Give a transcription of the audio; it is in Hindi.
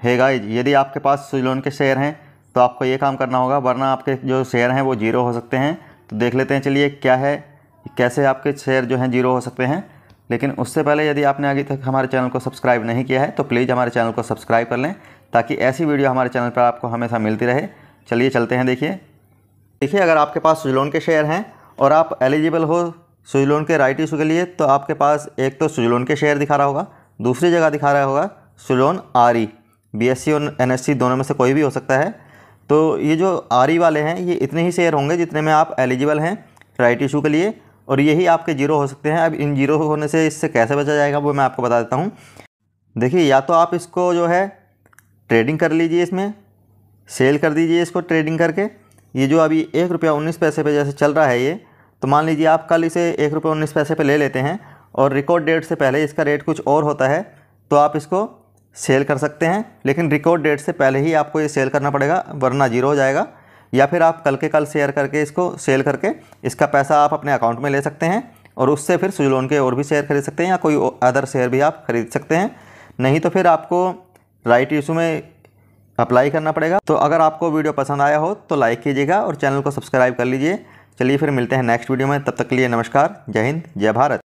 है गाइज़ यदि आपके पास सुजलोन के शेयर हैं तो आपको ये काम करना होगा, वरना आपके जो शेयर हैं वो ज़ीरो हो सकते हैं। तो देख लेते हैं, चलिए क्या है, कैसे आपके शेयर जो हैं ज़ीरो हो सकते हैं। लेकिन उससे पहले यदि आपने अभी तक हमारे चैनल को सब्सक्राइब नहीं किया है तो प्लीज़ हमारे चैनल को सब्सक्राइब कर लें, ताकि ऐसी वीडियो हमारे चैनल पर आपको हमेशा मिलती रहे। चलिए चलते हैं, देखिए। देखिए, अगर आपके पास सुजलोन के शेयर हैं और आप एलिजिबल हो सुजलोन के राइट इशू के लिए तो आपके पास एक तो सुजलोन के शेयर दिखा रहा होगा, दूसरी जगह दिखा रहा होगा Suzlon R E B S C और एन एस सी दोनों में से कोई भी हो सकता है। तो ये जो आर ई वाले हैं, ये इतने ही शेयर होंगे जितने में आप एलिजिबल हैं राइट इशू के लिए और यही आपके ज़ीरो हो सकते हैं। अब इन ज़ीरो होने से इससे कैसे बचा जाएगा वो मैं आपको बता देता हूँ। देखिए, या तो आप इसको जो है ट्रेडिंग कर लीजिए इसमें सेल कर दीजिए इसको ट्रेडिंग करके। ये जो अभी एक रुपया उन्नीस पैसे पे जैसे चल रहा है ये तो मान लीजिए आप कल इसे एक रुपये उन्नीस पैसे पे ले लेते हैं और रिकॉर्ड डेट से पहले इसका रेट कुछ और होता है तो आप इसको सेल कर सकते हैं, लेकिन रिकॉर्ड डेट से पहले ही आपको ये सेल करना पड़ेगा, वरना ज़ीरो हो जाएगा। या फिर आप कल के कल शेयर करके इसको सेल करके इसका पैसा आप अपने अकाउंट में ले सकते हैं और उससे फिर सुजलोन के और भी शेयर खरीद सकते हैं या कोई अदर शेयर भी आप खरीद सकते हैं। नहीं तो फिर आपको राइट इशू में अप्लाई करना पड़ेगा। तो अगर आपको वीडियो पसंद आया हो तो लाइक कीजिएगा और चैनल को सब्सक्राइब कर लीजिए। चलिए फिर मिलते हैं नेक्स्ट वीडियो में। तब तक के लिए नमस्कार। जय हिंद, जय भारत।